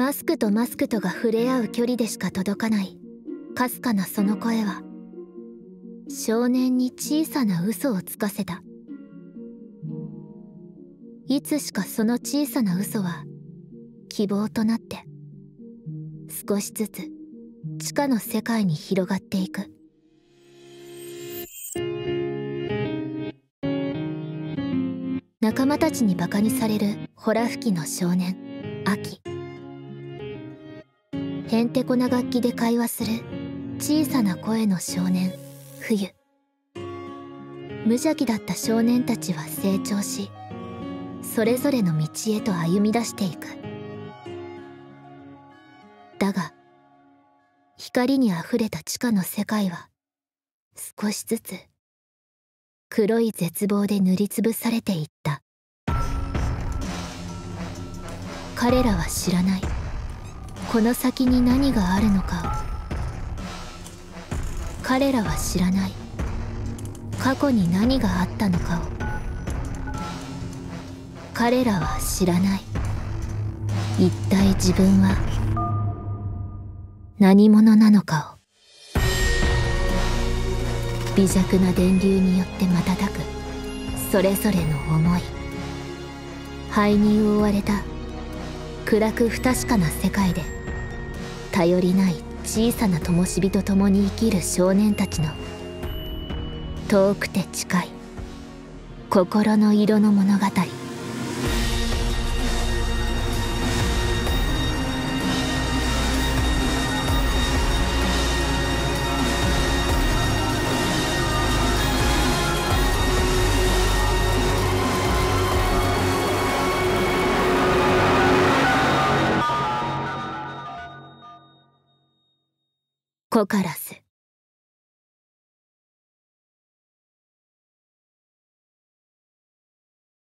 マスクとマスクとが触れ合う距離でしか届かない。かすかなその声は。少年に小さな嘘をつかせた。いつしかその小さな嘘は希望となって少しずつ地下の世界に広がっていく。仲間たちにバカにされるホラ吹きの少年秋へんてこな楽器で会話する小さな声の少年冬。無邪気だった少年たちは成長しそれぞれの道へと歩み出していく。だが光にあふれた地下の世界は少しずつ黒い絶望で塗りつぶされていった。彼らは知らない。この先に何があるのかを彼らは知らない。過去に何があったのかを彼らは知らない。一体自分は何者なのかを。微弱な電流によって瞬くそれぞれの思い。灰に覆われた暗く不確かな世界で。頼りない小さな灯火と共に生きる少年たちの遠くて近い心の色の物語。コカラス。